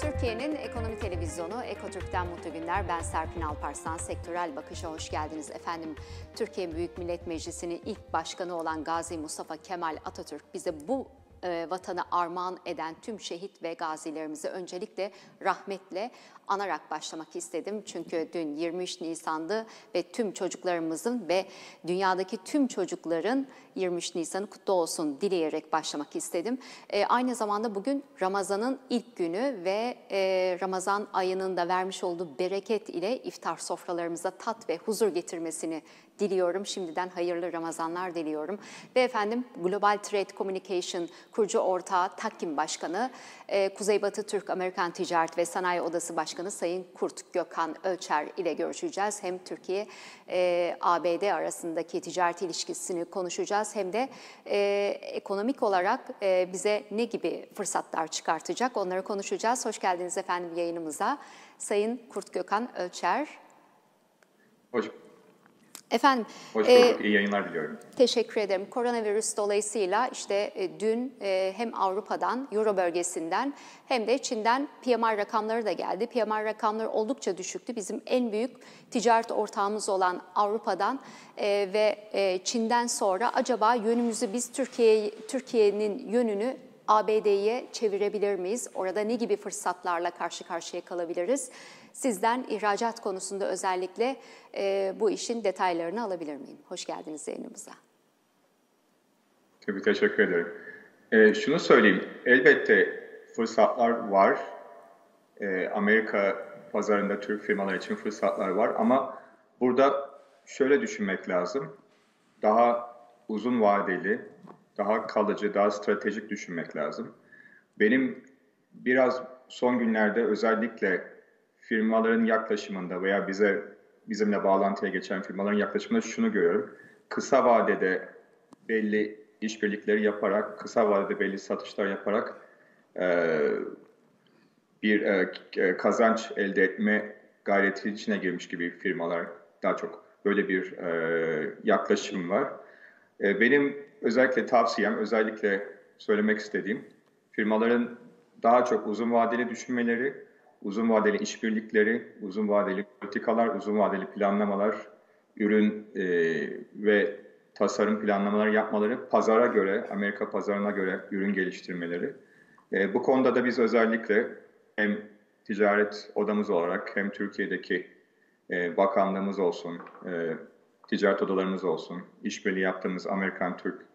Türkiye'nin ekonomi televizyonu Ekotürk'ten mutlu günler. Ben Serpin Alparslan. Sektörel bakışa hoş geldiniz efendim. Türkiye Büyük Millet Meclisi'nin ilk başkanı olan Gazi Mustafa Kemal Atatürk bize bu e, vatanı armağan eden tüm şehit ve gazilerimizi öncelikle rahmetle anarak başlamak istedim. Çünkü dün 23 Nisan'dı ve tüm çocuklarımızın ve dünyadaki tüm çocukların 23 Nisan'ı kutlu olsun dileyerek başlamak istedim. E, aynı zamanda bugün Ramazan'ın ilk günü ve e, Ramazan ayının da vermiş olduğu bereket ile iftar sofralarımıza tat ve huzur getirmesini diliyorum. Şimdiden hayırlı Ramazanlar diliyorum. Ve efendim Global Trade Communication kurucu ortağı Takkim Başkanı, e, Kuzeybatı Türk Amerikan Ticaret ve Sanayi Odası Başkanı Sayın Kurt Gökhan Ölçer ile görüşeceğiz. Hem Türkiye e, arasındaki ticaret ilişkisini konuşacağız hem de e, ekonomik olarak bize ne gibi fırsatlar çıkartacak onları konuşacağız. Hoş geldiniz efendim yayınımıza. Sayın Kurt Gökhan Ölçer. Hoş Efendim, Hoş bulduk. E, İyi yayınlar diliyorum. Teşekkür ederim. Koronavirüs dolayısıyla işte e, dün e, hem Avrupa'dan, Euro bölgesinden hem de Çin'den PMI rakamları da geldi. PMI rakamları oldukça düşüktü. Bizim en büyük ticaret ortağımız olan Avrupa'dan e, ve e, Çin'den sonra acaba yönümüzü biz Türkiye Türkiye'nin yönünü ABD'ye çevirebilir miyiz? Orada ne gibi fırsatlarla karşı karşıya kalabiliriz? Sizden ihracat konusunda özellikle e, bu işin detaylarını alabilir miyim? Hoş geldiniz yayınımıza. Tabii teşekkür ederim. E, şunu söyleyeyim, elbette fırsatlar var. E, Amerika pazarında Türk firmalar için fırsatlar var ama burada şöyle düşünmek lazım. Daha uzun vadeli, daha kalıcı, daha stratejik düşünmek lazım. Benim biraz son günlerde özellikle firmaların yaklaşımında veya bize bizimle bağlantıya geçen firmaların yaklaşımında şunu görüyorum. Kısa vadede belli işbirlikleri yaparak, kısa vadede belli satışlar yaparak e, bir e, kazanç elde etme gayreti içine girmiş gibi firmalar daha çok böyle bir e, yaklaşım var. E, benim özellikle tavsiyem, özellikle söylemek istediğim firmaların daha çok uzun vadeli düşünmeleri, uzun vadeli işbirlikleri, uzun vadeli politikalar, uzun vadeli planlamalar, ürün e, ve tasarım planlamaları yapmaları, pazara göre, Amerika pazarına göre ürün geliştirmeleri. E, bu konuda da biz özellikle hem ticaret odamız olarak hem Türkiye'deki e, bakanlığımız olsun, ticaret odalarımız olsun, işbirliği yaptığımız Amerikan Türk